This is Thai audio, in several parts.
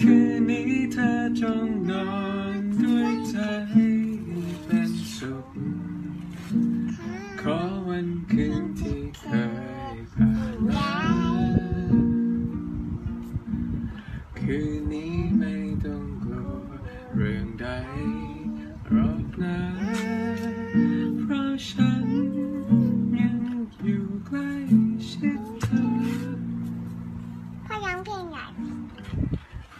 คืนนี้เธอจงนอนด้วยใจเป็นสุข ขอวันคืนที่เคยผ่านมาคืนนี้ไม่ต้องกลัวเรื่องใดรอกนะเพราะฉันยังอยู่ใกล้ชิดเธอ พ่อร้องเพลงไหน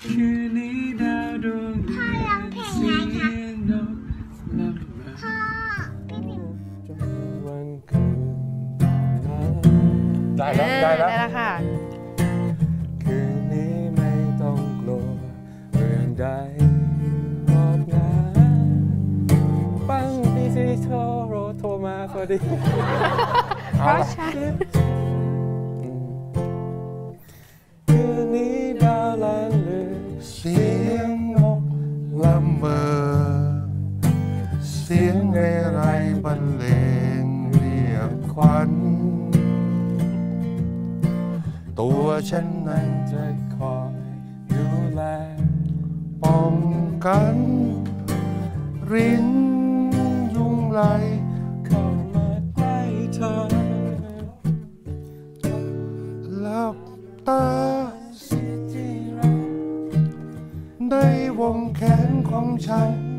คืนนี้ดาวดวงเดียวเสียงนกละเมอพ่อพี่พิมวันคืนได้แล้วได้แล้วได้แล้วค่ะ คืนนี้ไม่ต้องกลัวเรื่องใดหรอกนปังปีซีโทรโทรมาพอดีเอาละคื สียงอะไรบรรเลงเรียกขวัญตัวฉันนั้นจะคอยดูแลป้องกัน รินยุงไหลเข้ามาใกล้เธอหลับตาสิที่รักในวงแขนของฉัน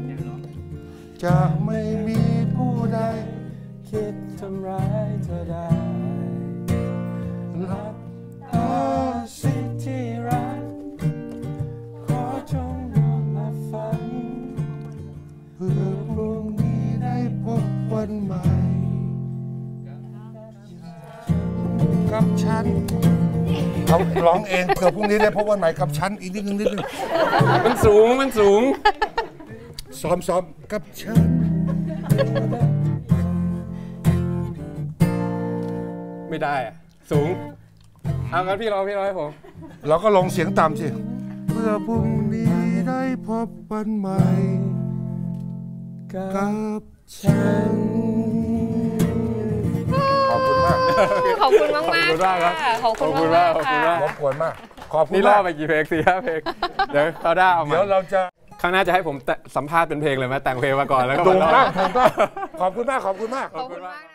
จะไม่มีผู้ใด คิดทำร้ายเธอได้หลับตาสิที่รัก ขอจงนอนหลับฝันเพื่อพรุ่งนี้ได้พบวันใหม่ กับฉันเขาร้องเองเผื่อพรุ่งนี้ได้พบวันใหม่กับฉันอีกนิดนึงนิดนึงมันสูงมันสูง ซ้อมซ้อมกับฉัน ไม่ได้อะสูงเอางั้นพี่ร้องพี่ร้องให้ผม เราก็ลงเสียงต่ำสิเพื่อพรุ่งนี้ได้พบวันใหม่ กับฉัน ขอบคุณมากขอบคุณมากขอบคุณมากครับค่ะขอบคุณขอบคุณมากมากๆค่ะรบกวนมาก ขอบคุณนี่ล่อมากไปกี่เพลงสี่ห้าเพลงเดี๋ยวเขาได้เอามา เดี๋ยวเราจะ ข้างหน้าจะให้ผมแต่สัมภาษณ์เป็นเพลงเลยไหมแต่งเพลงมาก่อนแล้วก็โด่มางล่อมากถูกต้องขอบคุณมากขอบคุณมาก ขอบคุณมากนะ